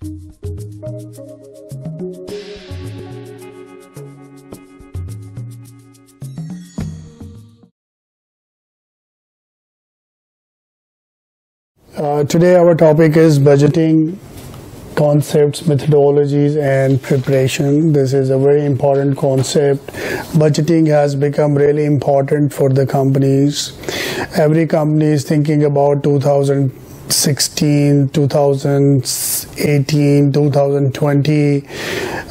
Uh, today our topic is budgeting concepts, methodologies and preparation. This is a very important concept. Budgeting has become really important for the companies. Every company is thinking about 2016, 2018, 2020.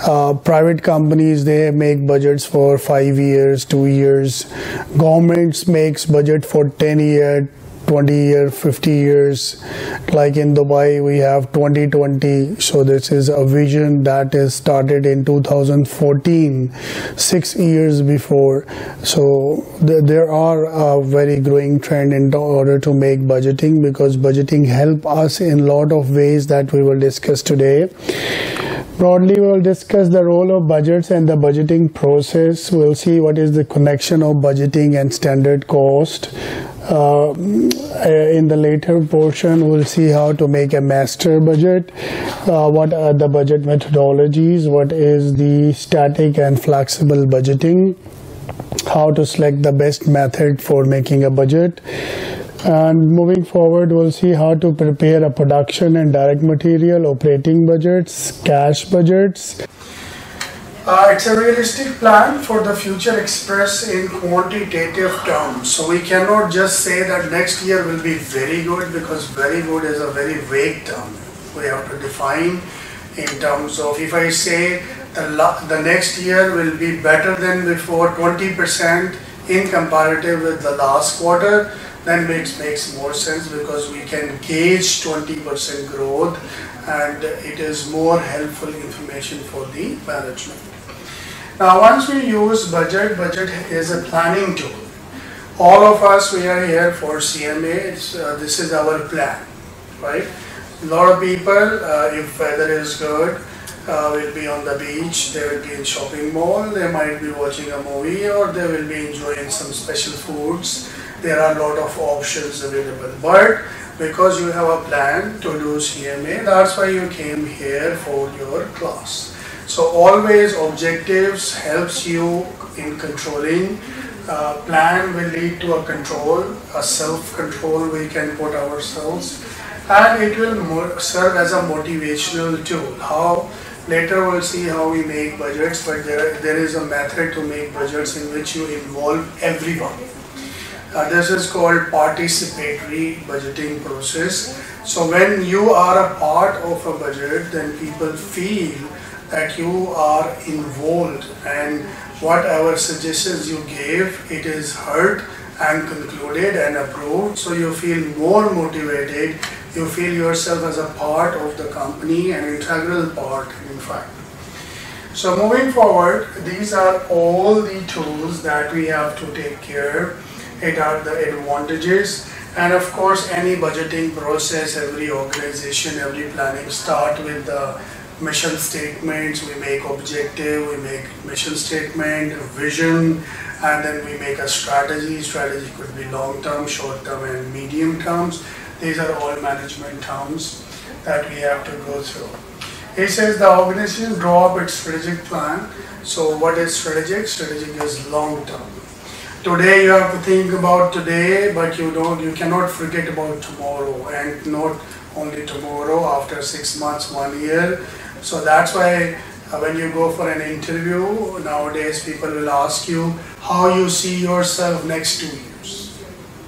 Uh, private companies they make budgets for five years, two years. Governments makes budget for 10 year, 20 year 50 years like in dubai we have 2020 so this is a vision that is started in 2014 six years before so th- there are a very growing trend in order to make budgeting because budgeting help us in a lot of ways that we will discuss today Broadly, we'll discuss the role of budgets and the budgeting process. We'll see what is the connection of budgeting and standard cost. Uh, in the later portion, we'll see how to make a master budget, uh, what are the budget methodologies, what is the static and flexible budgeting, how to select the best method for making a budget. And moving forward, we'll see how to prepare a production and direct material, operating budgets, cash budgets. Uh, it's a realistic plan for the future expressed in quantitative terms. So we cannot just say that next year will be very good because very good is a very vague term. We have to define in terms of if I say the, the next year will be better than before 20% in comparative with the last quarter, then it makes more sense because we can gauge 20% growth and it is more helpful information for the management. Now once we use budget, budget is a planning tool. All of us, we are here for CMA, uh, this is our plan, right? A lot of people, uh, if weather is good, uh, will be on the beach, they will be in shopping mall, they might be watching a movie or they will be enjoying some special foods. There are a lot of options available. But because you have a plan to do CMA, that's why you came here for your class. So always objectives helps you in controlling. Uh, plan will lead to a control, a self-control we can put ourselves and it will serve as a motivational tool. How later we'll see how we make budgets but there, there is a method to make budgets in which you involve everyone. Uh, this is called participatory budgeting process. So when you are a part of a budget then people feel that you are involved and whatever suggestions you gave, it is heard and concluded and approved. So you feel more motivated, you feel yourself as a part of the company, an integral part in fact. So moving forward, these are all the tools that we have to take care. It are the advantages and of course any budgeting process, every organization, every planning start with the mission statements, we make objective, we make mission statement, vision, and then we make a strategy. Strategy could be long term, short term, and medium terms. These are all management terms that we have to go through. He says the organization draw up its strategic plan. So what is strategic? Strategic is long term. Today you have to think about today, but you don't, you cannot forget about tomorrow and not only tomorrow after six months, one year, so that's why uh, when you go for an interview, nowadays people will ask you how you see yourself next two years,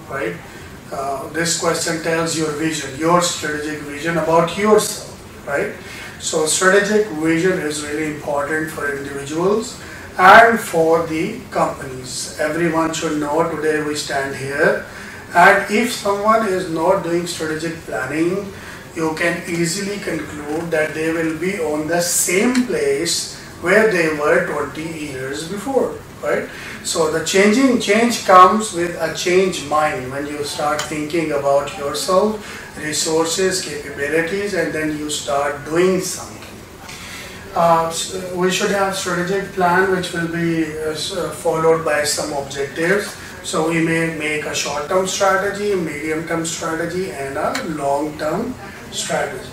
right? Uh, this question tells your vision, your strategic vision about yourself, right? So strategic vision is really important for individuals and for the companies. Everyone should know today we stand here and if someone is not doing strategic planning, you can easily conclude that they will be on the same place where they were 20 years before right? So the changing change comes with a change mind. When you start thinking about yourself resources capabilities and then you start doing something. Uh, we should have strategic plan which will be uh, uh followed by some objectives. So we may make a short-term strategy medium-term strategy and a long-term strategy.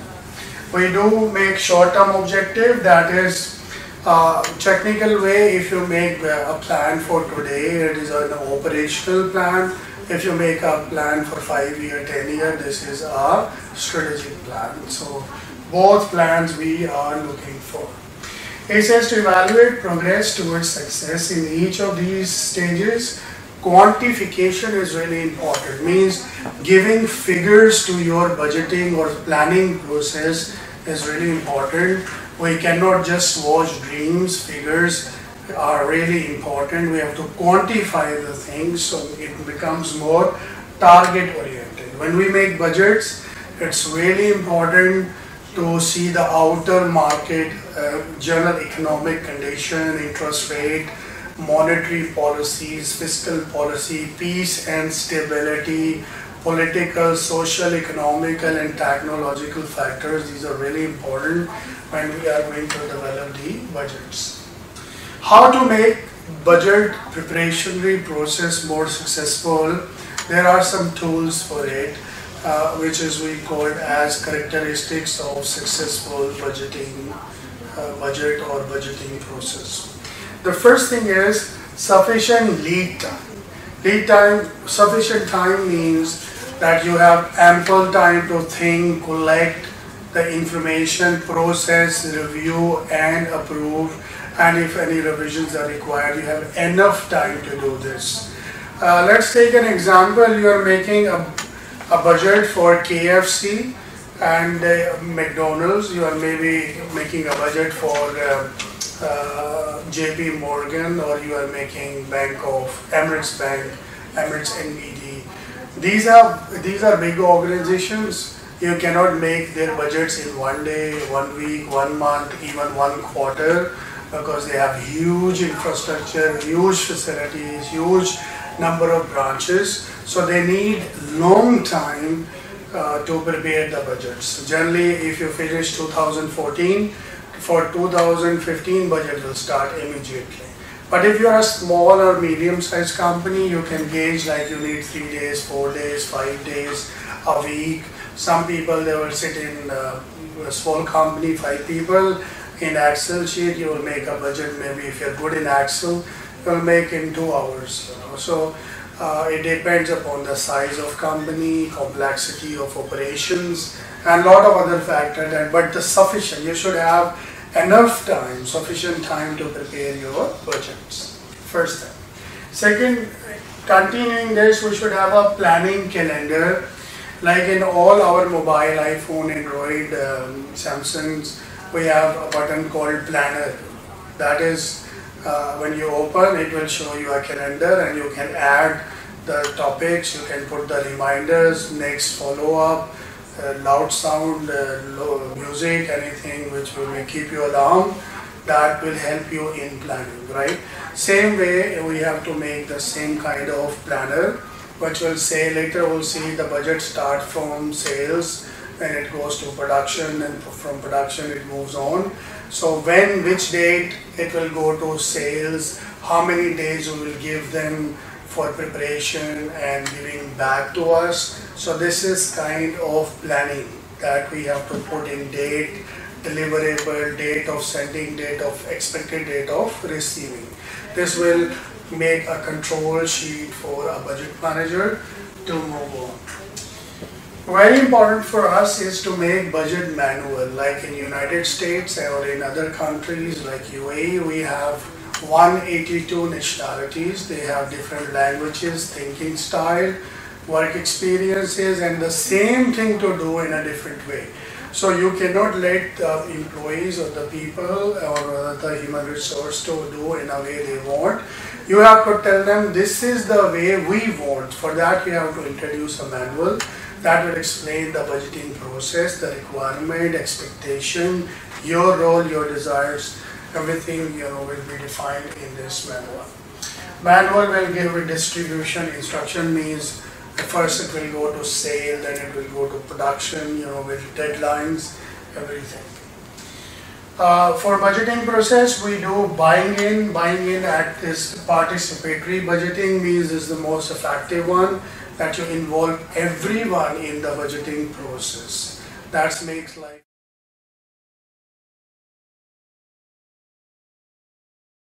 We do make short-term objective that is uh, technical way if you make a plan for today it is an operational plan. If you make a plan for 5 year 10 year this is a strategic plan. So both plans we are looking for. It says to evaluate progress towards success in each of these stages quantification is really important. Means giving figures to your budgeting or planning process is really important. We cannot just watch dreams figures are really important. We have to quantify the things so it becomes more target oriented when we make budgets it's really important to see the outer market uh, general economic condition interest rate monetary policies, fiscal policy, peace and stability, political, social, economical and technological factors. These are really important when we are going to develop the budgets. How to make budget preparationary process more successful? There are some tools for it. Uh, which is we call it as characteristics of successful budgeting uh, budget or budgeting process. The first thing is sufficient lead time. Lead time, sufficient time means that you have ample time to think, collect the information, process, review and approve and if any revisions are required, you have enough time to do this. Uh, let's take an example, you are making a, a budget for KFC and uh, McDonald's, you are maybe making a budget for uh, uh, JP Morgan or you are making Bank of Emirates Bank, Emirates NBD. These are these are big organizations. You cannot make their budgets in one day, one week, one month, even one quarter because they have huge infrastructure, huge facilities, huge number of branches. So they need long time uh, to prepare the budgets. Generally, if you finish 2014, for 2015 budget will start immediately. But if you are a small or medium sized company, you can gauge like you need three days, four days, five days, a week. Some people they will sit in uh, a small company, five people. In Excel sheet, you will make a budget. Maybe if you're good in Excel, you'll make in two hours. You? So uh, it depends upon the size of company, complexity of operations, and a lot of other factors. But the sufficient, you should have enough time, sufficient time to prepare your budgets. First thing. Second, continuing this, we should have a planning calendar. Like in all our mobile, iPhone, Android, um, Samsungs, we have a button called Planner. That is uh, when you open it will show you a calendar and you can add the topics, you can put the reminders, next follow-up, uh, loud sound, uh, music, anything which will keep you alarm, that will help you in planning, right? Same way we have to make the same kind of planner which will say later we'll see the budget start from sales and it goes to production and from production it moves on so when, which date it will go to sales, how many days we will give them for preparation and giving back to us. So this is kind of planning that we have to put in date, deliverable, date of sending, date of expected date of receiving. This will make a control sheet for a budget manager to move on. Very important for us is to make budget manual like in United States or in other countries like UAE we have 182 nationalities. They have different languages thinking style work experiences and the same thing to do in a different way. So you cannot let the employees or the people or the human resource to do in a way they want. You have to tell them this is the way we want. For that you have to introduce a manual that will explain the budgeting process, the requirement, expectation, your role, your desires, everything you know will be defined in this manual. Manual will give a distribution. Instruction means first it will go to sale, then it will go to production, you know, with deadlines, everything. Uh, for budgeting process, we do buying in. Buying in at this participatory budgeting means is the most effective one that you involve everyone in the budgeting process. That makes life